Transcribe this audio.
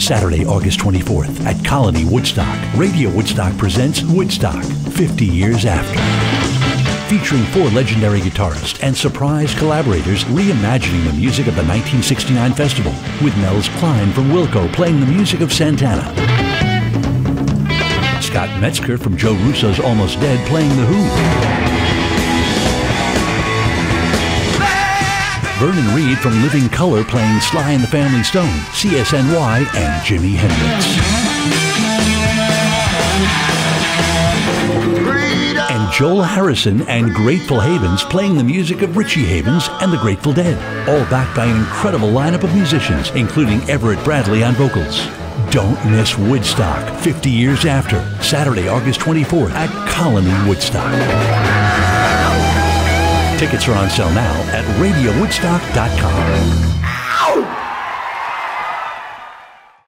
Saturday, August 24th at Colony Woodstock. Radio Woodstock presents Woodstock 50 Years After. Featuring four legendary guitarists and surprise collaborators reimagining the music of the 1969 festival, with Nels Cline from Wilco playing the music of Santana. Scott Metzger from Joe Russo's Almost Dead playing The Who. Vernon Reid from Living Colour playing Sly and the Family Stone, CSNY, and Jimi Hendrix. And Joel Harrison and Grateful Havens playing the music of Richie Havens and the Grateful Dead, all backed by an incredible lineup of musicians, including Everett Bradley on vocals. Don't miss Woodstock 50 years after, Saturday, August 24th at Colony Woodstock. Tickets are on sale now at radiowoodstock.com. Ow!